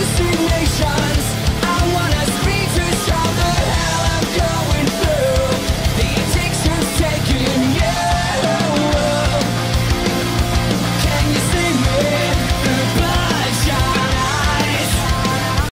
Racing Nation